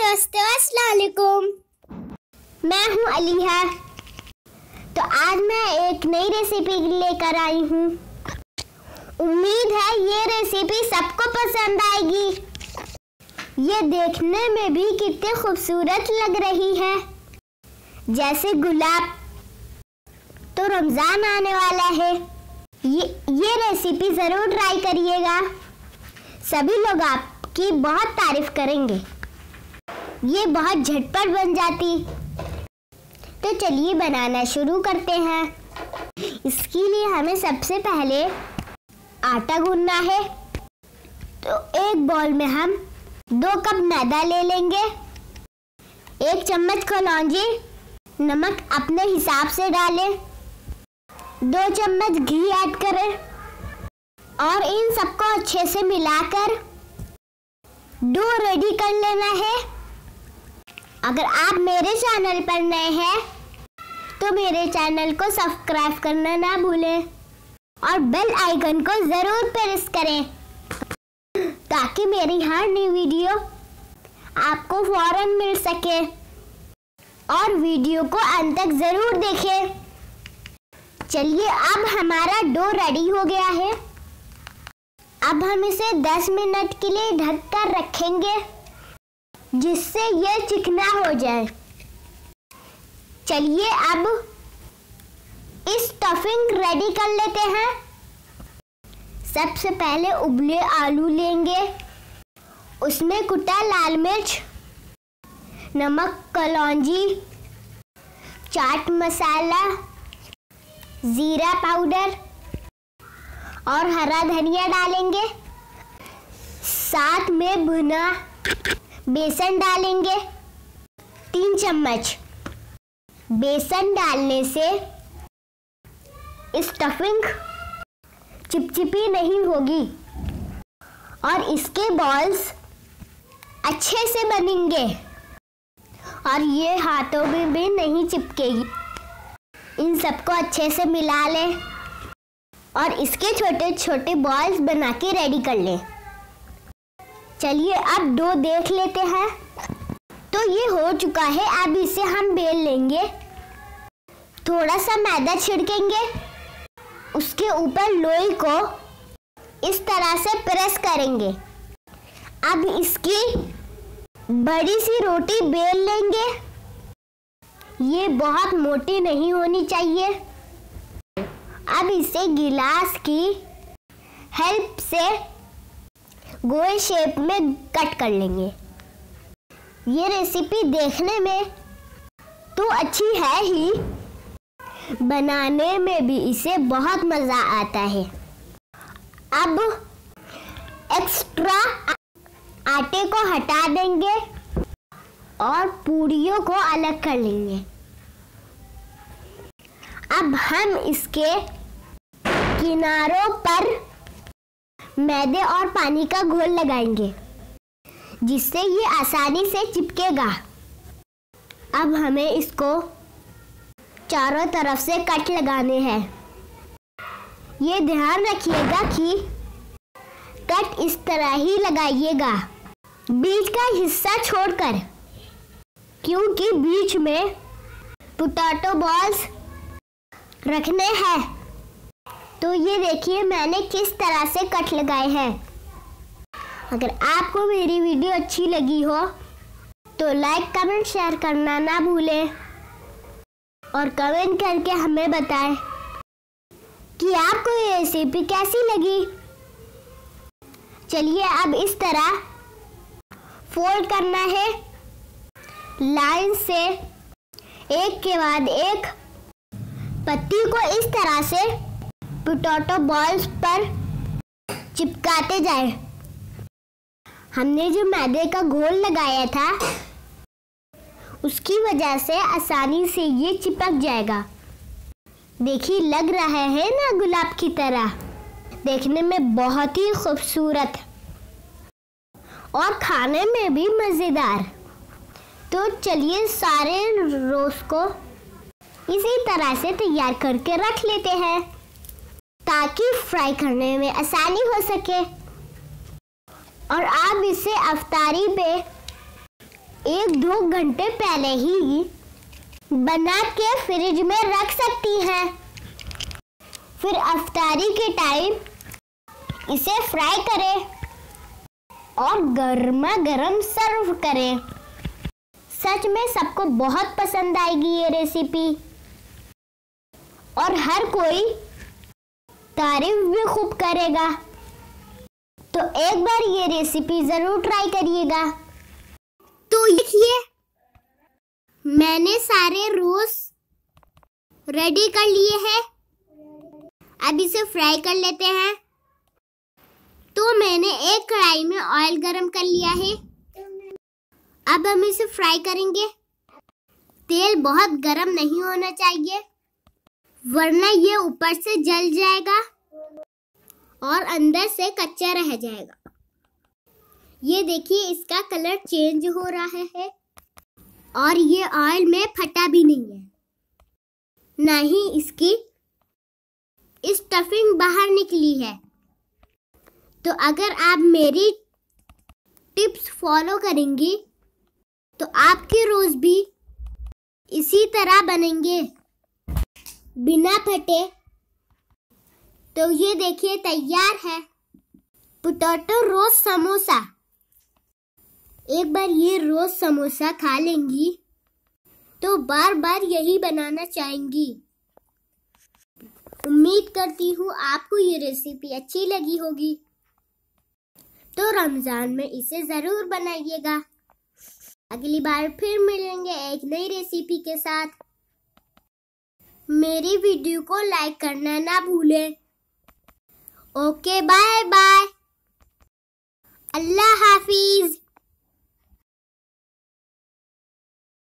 दोस्तों, अस्सलाम मैं हूँ अलीहा। तो आज मैं एक नई रेसिपी लेकर आई हूँ। उम्मीद है ये रेसिपी सबको पसंद आएगी। ये देखने में भी कितनी खूबसूरत लग रही है। जैसे गुलाब तो रमज़ान आने वाला है। ये ये रेसिपी ज़रूर ट्राई करिएगा। सभी लोग आपकी बहुत तारीफ़ करेंगे। ये बहुत झटपट बन जाती। तो चलिए बनाना शुरू करते हैं। इसके लिए हमें सबसे पहले आटा गूंदना है। तो एक बॉल में हम दो कप मैदा ले लेंगे। एक चम्मच कलौंजी नमक अपने हिसाब से डालें। दो चम्मच घी ऐड करें। और इन सबको अच्छे से मिलाकर डो रेडी कर लेना है। अगर आप मेरे चैनल पर नए हैं तो मेरे चैनल को सब्सक्राइब करना ना भूलें और बेल आइकन को ज़रूर प्रेस करें ताकि मेरी हर नई वीडियो आपको फ़ौरन मिल सके और वीडियो को अंत तक ज़रूर देखें। चलिए, अब हमारा डो रेडी हो गया है। अब हम इसे 10 मिनट के लिए ढक कर रखेंगे। जिससे यह चिकना हो जाए। चलिए अब इस स्टफिंग रेडी कर लेते हैं। सबसे पहले उबले आलू लेंगे। उसमें कुटा लाल मिर्च, नमक, कलौजी, चाट मसाला, ज़ीरा पाउडर और हरा धनिया डालेंगे। साथ में भुना बेसन डालेंगे। तीन चम्मच बेसन डालने से स्टफिंग चिपचिपी नहीं होगी और इसके बॉल्स अच्छे से बनेंगे और ये हाथों में भी नहीं चिपकेगी। इन सबको अच्छे से मिला लें और इसके छोटे छोटे बॉल्स बना के रेडी कर लें। चलिए अब डो देख लेते हैं। तो ये हो चुका है, अब इसे हम बेल लेंगे। थोड़ा सा मैदा छिड़केंगे। उसके ऊपर लोई को इस तरह से प्रेस करेंगे। अब इसकी बड़ी सी रोटी बेल लेंगे। ये बहुत मोटी नहीं होनी चाहिए। अब इसे गिलास की हेल्प से गोल शेप में कट कर लेंगे। ये रेसिपी देखने में तो अच्छी है ही। बनाने में भी इसे बहुत मज़ा आता है। अब एक्स्ट्रा आटे को हटा देंगे और पूड़ियों को अलग कर लेंगे। अब हम इसके किनारों पर मैदे और पानी का घोल लगाएँगे, जिससे ये आसानी से चिपकेगा। अब हमें इसको चारों तरफ़ से कट लगाने हैं। ये ध्यान रखिएगा कि कट इस तरह ही लगाइएगा, बीच का हिस्सा छोड़कर, क्योंकि बीच में पोटैटो बॉल्स रखने हैं। तो ये देखिए मैंने किस तरह से कट लगाए हैं। अगर आपको मेरी वीडियो अच्छी लगी हो तो लाइक कमेंट शेयर करना ना भूलें। और कमेंट करके हमें बताएँ कि आपको ये रेसिपी कैसी लगी। चलिए अब इस तरह फोल्ड करना है। लाइन से एक के बाद एक, पत्ती को इस तरह से पोटैटो बॉल्स पर चिपकाते जाए। हमने जो मैदे का घोल लगाया था, उसकी वजह से आसानी से ये चिपक जाएगा। देखिए, लग रहा है ना गुलाब की तरह। देखने में बहुत ही खूबसूरत और खाने में भी मज़ेदार। तो चलिए सारे रोज को इसी तरह से तैयार करके रख लेते हैं। ताकि फ्राई करने में आसानी हो सके। और आप इसे अफतारी पे एक दो घंटे पहले ही बना के फ्रिज में रख सकती हैं। फिर अफ्तारी के टाइम इसे फ्राई करें और गर्मा गर्म सर्व करें। सच में सबको बहुत पसंद आएगी ये रेसिपी और हर कोई तारीफ़ भी खूब करेगा। तो एक बार ये रेसिपी ज़रूर ट्राई करिएगा। तो देखिए, मैंने सारे रोज रेडी कर लिए हैं। अब इसे फ्राई कर लेते हैं। तो मैंने एक कढ़ाई में ऑयल गरम कर लिया है। अब हम इसे फ्राई करेंगे। तेल बहुत गरम नहीं होना चाहिए। वरना ये ऊपर से जल जाएगा और अंदर से कच्चा रह जाएगा। ये देखिए, इसका कलर चेंज हो रहा है और ये ऑयल में फटा भी नहीं है। ना ही इसकी स्टफिंग बाहर निकली है। तो अगर आप मेरी टिप्स फॉलो करेंगी तो आपके रोज भी इसी तरह बनेंगे। बिना फटे। तो ये देखिए, तैयार है। Potato rose samosa. एक बार ये रोज समोसा खा लेंगी तो बार बार यही बनाना चाहेंगी। उम्मीद करती हूँ आपको ये रेसिपी अच्छी लगी होगी। तो रमज़ान में इसे ज़रूर बनाइएगा। अगली बार फिर मिलेंगे एक नई रेसिपी के साथ। मेरी वीडियो को लाइक करना ना भूलें। ओके बाय बाय अल्लाह हाफिज।